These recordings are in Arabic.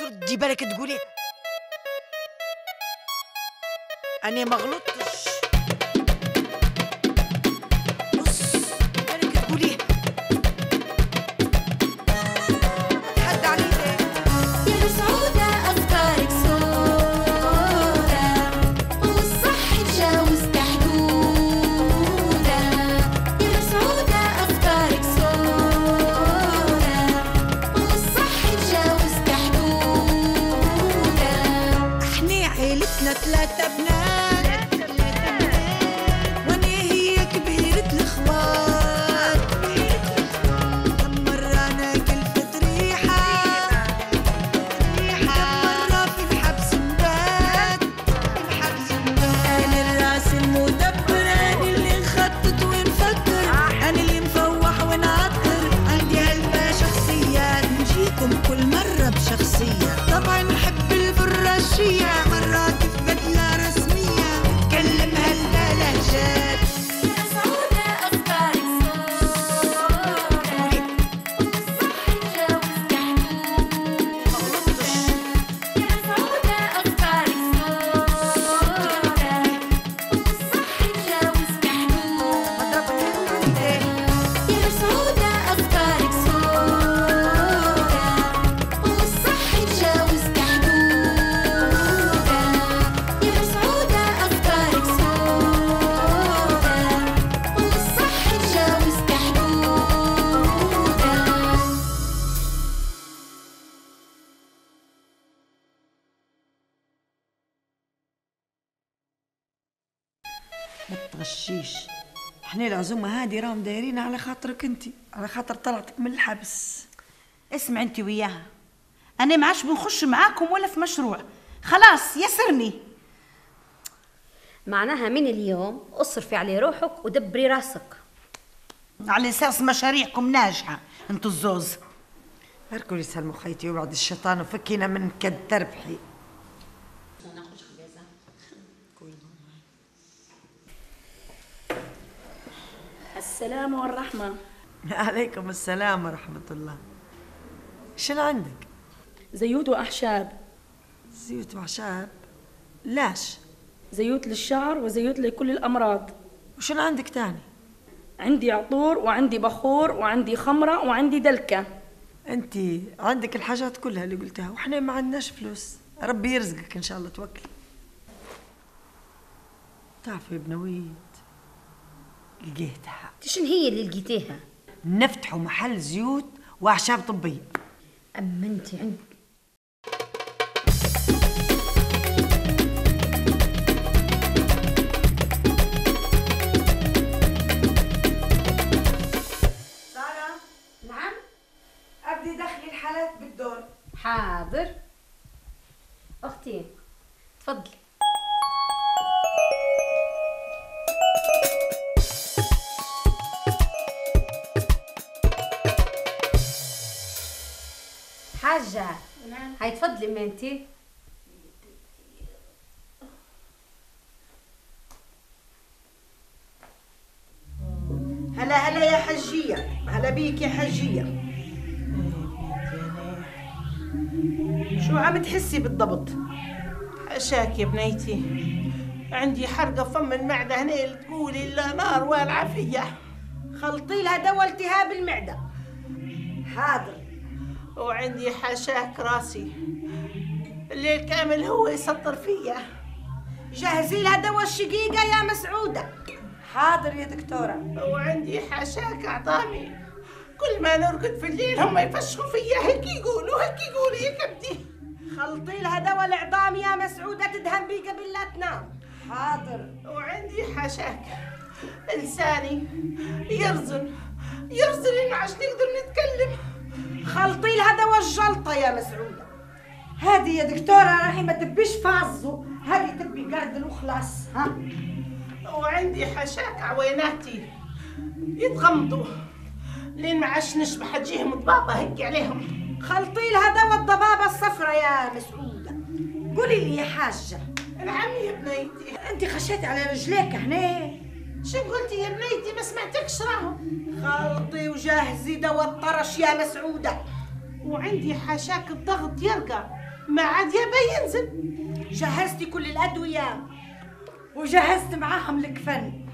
ردي بالك تقولي. أنا ما غلطتش. إحنا العزومة هادي راهم دايرين على خاطرك انت على خاطر طلعتك من الحبس. اسمع انت وياها. أنا ما عادش بنخش معاكم ولا في مشروع. خلاص يسرني. معناها من اليوم اصرفي على روحك ودبري راسك. على أساس مشاريعكم ناجحة أنتوا الزوز. هركل يسلموا خيتي وبعد الشيطان وفكينا من كد تربحي. السلام والرحمة. عليكم السلام ورحمة الله. شنو عندك؟ زيوت وأحشاب زيوت وعشاب لاش زيوت للشعر وزيوت لكل الأمراض. وشنو عندك تاني؟ عندي عطور وعندي بخور وعندي خمرة وعندي دلكة. أنت عندك الحاجات كلها اللي قلتها وإحنا ما عندناش فلوس. ربي يرزقك إن شاء الله توكل. تعرفي يا بنويت لقيتها شنو هي اللي لقيتيها؟ نفتحوا محل زيوت وأعشاب طبية. أما أنت عند سارة نعم؟ أبدي دخلي الحالات بالدور. حاضر. أختي تفضلي. حاجة هاي تفضلي ما انتي هلا هلا يا حجية. هلا بيك يا حجية. شو عم تحسي بالضبط؟ عشاك يا بنيتي. عندي حرقة فم المعدة هنا اللي تقولي إلا نار والعافية خلطي لها دواء التهاب المعده حاضر. وعندي حشاك راسي. الليل كامل هو يسطر فيا. جهزي لها دواء الشقيقه يا مسعودة؟ حاضر يا دكتورة. وعندي حشاك أعطامي كل ما نرقد في الليل هم يفشخوا فيا. هيك يقولوا هيك يقولوا يا كبدي. خلطي لها دواء العظام يا مسعودة تدهن بيه قبل لا تنام. حاضر. وعندي حشاك. لساني يرزن. يرزن إنه عشان نقدر نتكلم. خلطي لها دواء الجلطة يا مسعودة. هذه يا دكتورة راحي ما تبيش فازو. هذه تبي قردل وخلاص ها؟ وعندي حشاك عويناتي. يتغمضوا. لين ما عادش نشبح تجيهم ضبابة هيك عليهم. خلطي لها دواء الضبابة الصفراء يا مسعودة. قولي لي يا حاجة. نعم يا بنيتي. أنت خشيتي على رجليك هنا؟ شو قلتي يا بنيتي؟ ما سمعتكش راهم خلطي وجهزي دواء الطرش يا مسعودة. وعندي حاشاك الضغط يرقى ما عاد يبى ينزل. جهزتي كل الأدوية وجهزت معاهم الكفن.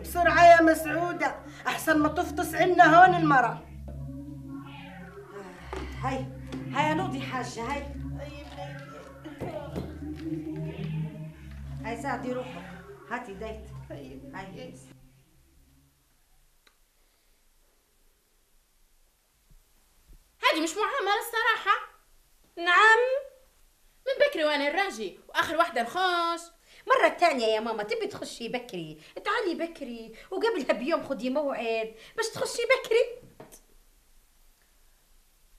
بسرعة يا مسعودة أحسن ما تفطس عنا هون المرة. هاي هاي نوضي حاجة هاي. هاي ساعدي روحك. هاتي ديت. هاي. هذه مش معاملة الصراحة. نعم. من بكري وأنا الراجي وآخر واحدة نخش. مرة تانية يا ماما تبي تخشي بكري؟ تعالي بكري وقبلها بيوم خدي موعد. باش تخشي بكري.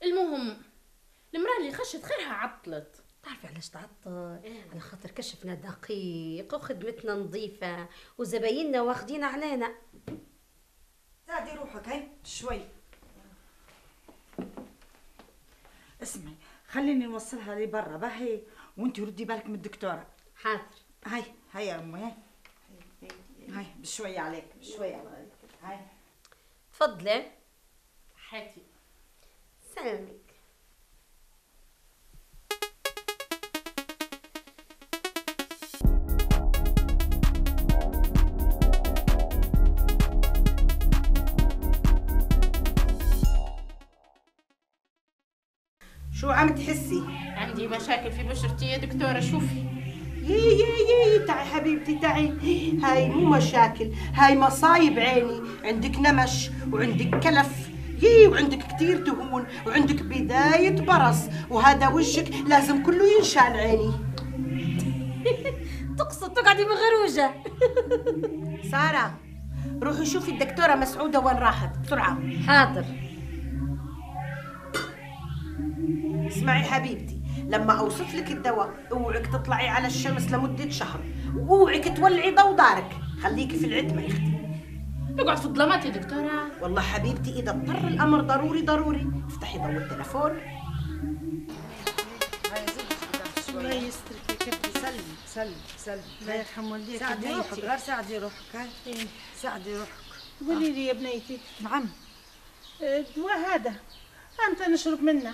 المهم المرأة اللي خشت خيرها عطلت. تعرفي علاش تعطل؟ على خاطر كشفنا دقيق وخدمتنا نظيفة وزبايننا واخدين علينا. ساعدي روحك هاي شوي. اسمعي خليني نوصلها لي برا باهي. وانت ردي بالك من الدكتورة. حاضر. هاي هاي يا أمي. هاي هاي بشوي عليك بشوي عليك. هاي. تفضلي. حياتي. سلامك. تحسي؟ عندي مشاكل في بشرتي يا دكتورة شوفي. يي يي يي تعي حبيبتي تعي. هاي مو مشاكل هاي مصايب عيني. عندك نمش وعندك كلف. يي وعندك كتير دهون وعندك بداية برص. وهذا وجهك لازم كله ينشال عيني. تقصد تقعدي مغروجة سارة روحي شوفي الدكتورة مسعودة وين راحت بسرعة. حاضر. اسمعي حبيبتي لما أوصف لك الدواء أوعك تطلعي على الشمس لمدة شهر. واوعك تولعي ضوء دارك خليكي في العتمة يا أختي. نقعد في الظلامات يا دكتورة. والله حبيبتي إذا اضطر الأمر ضروري ضروري. افتحي ضوء التلفون الله يسترك يا كبدي سلمي سلمي سلمي الله يرحم والديك ساعدي روحك غير ساعدي روحك. هاي. ساعدي روحك. قولي لي يا بنيتي. نعم. الدواء هذا إمتى نشرب منه.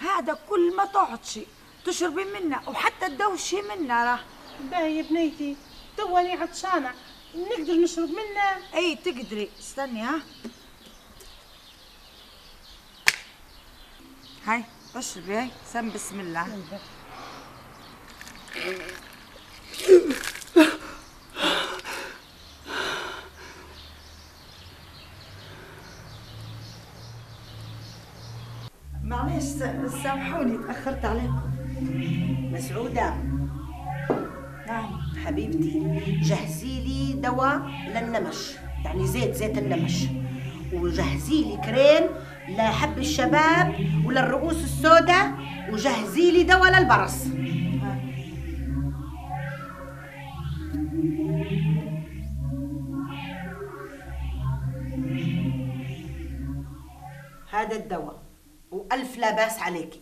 هذا كل ما تقعدشي تشربي منه وحتى تدوشي منه راه. باهي يا بنيتي. تواني عطشانة نقدر نشرب منه؟ أي تقدري. استني ها. هاي اشربي هاي. سم بسم الله. معلش س- سامحوني تأخرت عليكم. مسعودة. نعم حبيبتي. جهزي لي دواء للنمش. يعني زيت زيت النمش. وجهزي لي كريم لحب الشباب وللرؤوس السوداء وجهزي لي دواء للبرص. هذا الدواء. وألف لا بأس عليكي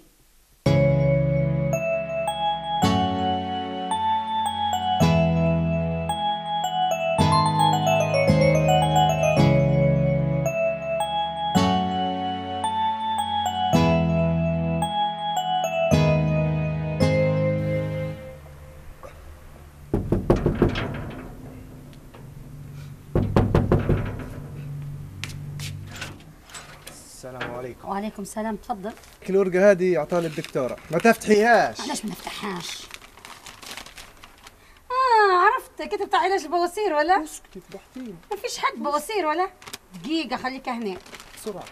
السلام عليكم. وعليكم السلام تفضل. الورقة هذه أعطاني الدكتورة. ما تفتحيهاش. علاش ما نفتحهاش آه عرفت. كتبت علاج البواسير ولا؟ اسكتي فضحتيني ما فيش حد بواسير ولا؟ دقيقة خليك هنا. بسرعة.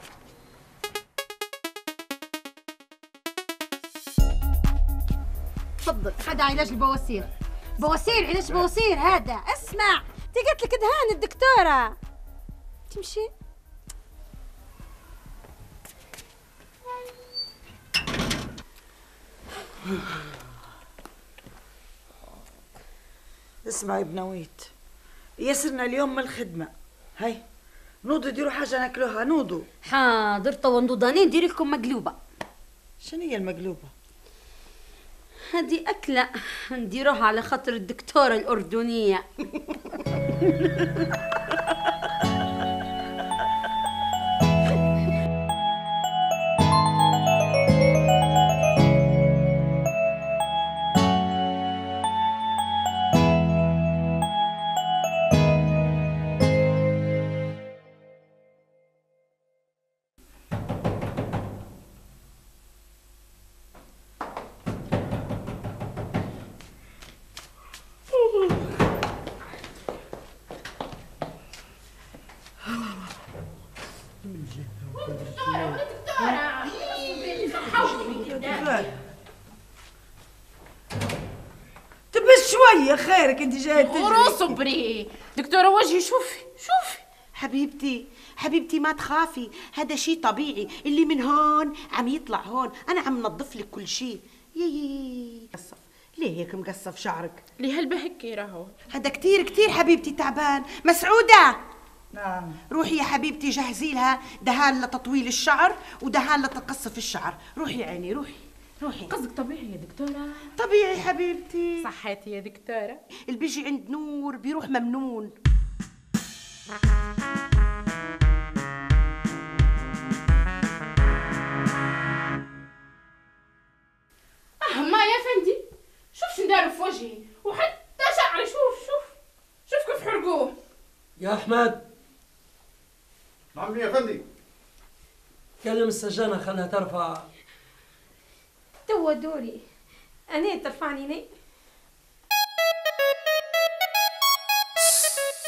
تفضل. هذا علاج البواسير. بواسير علاج بواسير هذا. اسمع. تي قالت لك دهان الدكتورة. تمشي. اسمعي بنويت يسرنا اليوم من الخدمة؟ هاي نوضوا ديروا حاجة ناكلوها نوضوا. حاضر تو نضانين ندير لكم مقلوبة. شنو هي المقلوبة؟ هذه أكلة نديروها على خاطر الدكتورة الأردنية. خيرك انت جاية تجري. وصبري دكتورة وجهي شوفي شوفي. حبيبتي حبيبتي ما تخافي هذا شيء طبيعي. اللي من هون عم يطلع هون أنا عم نظف لك كل شيء يي مقصف ليه هيك مقصف شعرك؟ لهالبهكيرة هون؟ هذا كتير كتير حبيبتي تعبان. مسعودة! نعم. روحي يا حبيبتي جهزي لها دهان لتطويل الشعر ودهان لتقصف الشعر. روحي يا عيني روحي. روحي. قصدك طبيعي يا دكتورة. طبيعي حبيبتي. صحيتي يا دكتورة. اللي بيجي عند نور بيروح ممنون. أه ما يا فندي. شوف شو داروا في وجهي. وحتى شعري شوف شوف. شوف كيف حرقوه. يا أحمد. نعم يا فندي. كلم السجانة خلها ترفع. توا دوري. أنا ترفعني لي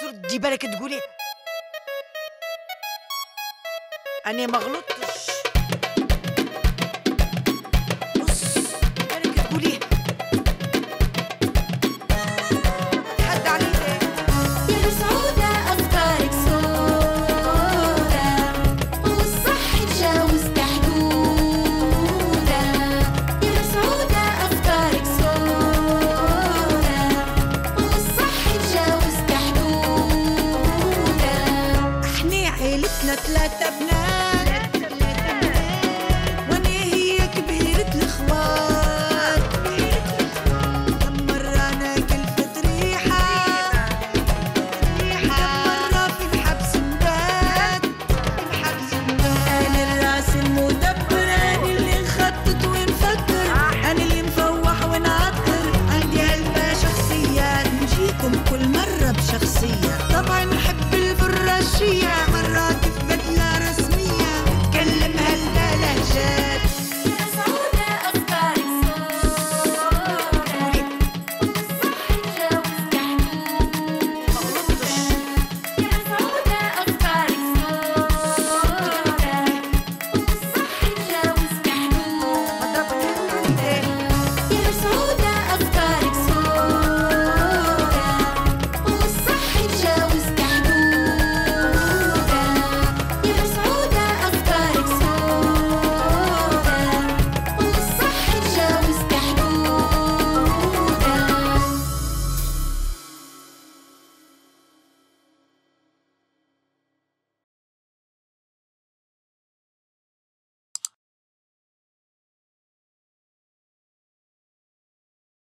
ردي بالك تقولي. أنا ما غلطتش.